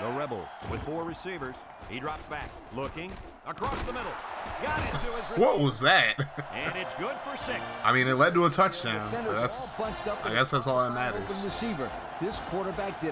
The rebel with four receivers. He drops back, looking across the middle. Got What was that? and it's good for six. I mean, it led to a touchdown. That's, I guess that's all that matters. Receiver. This quarterback did it.